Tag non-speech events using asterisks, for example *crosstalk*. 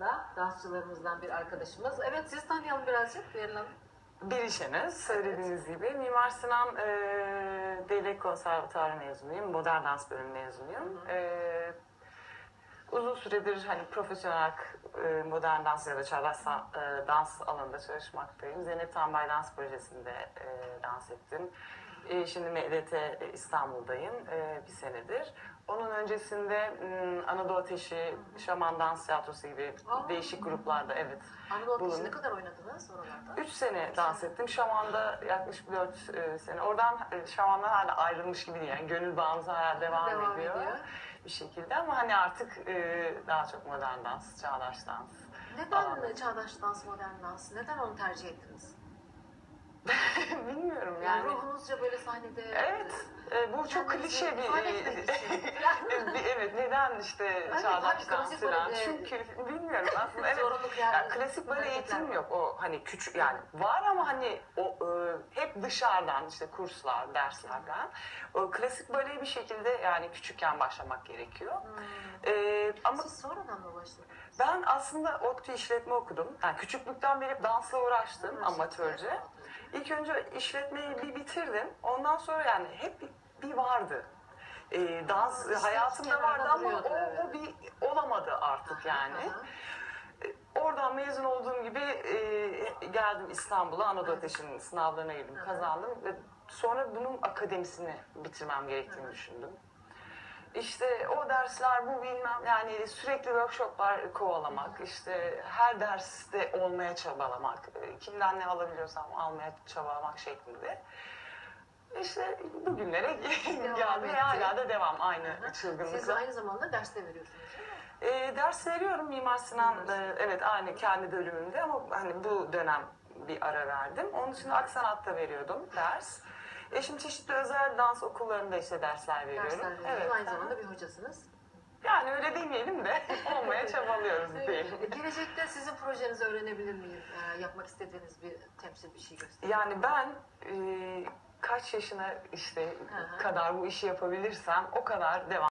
aramızda. Dansçılarımızdan bir arkadaşımız. Evet siz tanıyalım birazcık Beril Hanım. Bilişiniz söylediğiniz gibi. Mimar Sinan e, Devlet Konservatuarı mezunuyum. Modern dans bölümü mezunuyum. E, uzun süredir hani profesyonel e, modern dans ya da çağdaş e, dans alanında çalışmaktayım. Zeynep Tambay Dans Projesi'nde e, dans ettim. E, şimdi MDT İstanbul'dayım e, bir senedir. Onun öncesinde m, Anadolu Ateşi, Şaman Dans Tiyatrosu gibi Aa. değişik gruplarda evet Anadolu Ateşi ne kadar oynadınız oralarda? Üç sene dans ettim. Şaman'da yaklaşık dört e, sene. Oradan e, Şaman'dan hala ayrılmış gibi değil. Yani gönül bağımız hala devam, Devam ediyor, ediyor. bir şekilde. Ama hani artık e, daha çok modern dans, çağdaş dans. Neden Aa. çağdaş dans, modern dans? Neden onu tercih ettiniz? Yani, yani. ruhunuzca böyle sahnede... Evet, e, bu çok klişe *laughs* bir... evet, neden işte çağdaş dans böyle- Çünkü bilmiyorum aslında. Evet, Zorunlu Ya, kıyafet- klasik hareketler eğitim yok. O hani küçük yani var ama hani o e, hep dışarıdan işte kurslar, derslerden. O klasik böyle bir şekilde yani küçükken başlamak gerekiyor. Hmm. E, ama Siz sonradan mı başladınız? ben aslında ODTÜ işletme okudum. Yani küçüklükten beri dansla uğraştım Uğraştınız, amatörce. İlk önce işletmeyi bir bitirdim. Ondan sonra yani hep bir, bir vardı. E, dans İşte hayatımda kenarda vardı ama duruyordu, o, evet. o bir olamadı artık yani. Aha. Oradan mezun olduğum gibi e, geldim İstanbul'a Anadolu Ateşi'nin sınavlarına girdim, kazandım ve sonra bunun akademisini bitirmem gerektiğini düşündüm. İşte o dersler bu bilmem yani sürekli workshoplar kovalamak, işte her derste olmaya çabalamak, e, kimden ne alabiliyorsam almaya çabalamak şeklinde. İşte bugünlere *laughs* geldi ve hala da devam aynı Aha. Siz çılgınlıkla. aynı zamanda ders de veriyorsunuz değil mi? E, ders veriyorum Mimar Sinan. Mimar Sinan. e, evet aynı kendi bölümümde ama hani bu dönem bir ara verdim. Onun dışında Aksanat'ta veriyordum ders. E şimdi çeşitli özel dans okullarında işte dersler veriyorum. Dersler evet. Aynı zamanda bir hocasınız. Yani öyle demeyelim de *laughs* olmaya çabalıyoruz diyelim. E, Gelecekte sizin projenizi öğrenebilir miyim? E, yapmak istediğiniz bir temsil bir şey gösterin. Yani ben e, kaç yaşına işte Hı hı. kadar bu işi yapabilirsem o kadar devam